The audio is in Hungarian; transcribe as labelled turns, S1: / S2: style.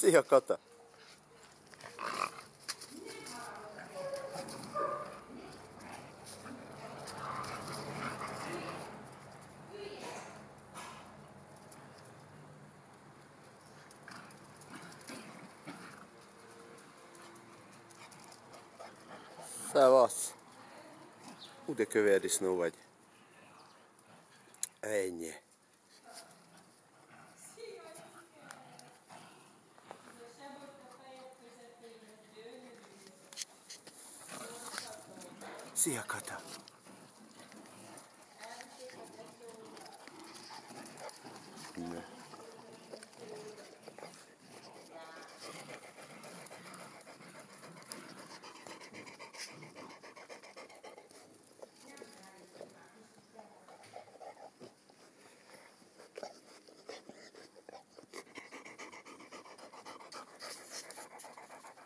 S1: Szia, Kata! Szevasz! Ú, de kövér disznó vagy. Ennyi. Szia, Kata!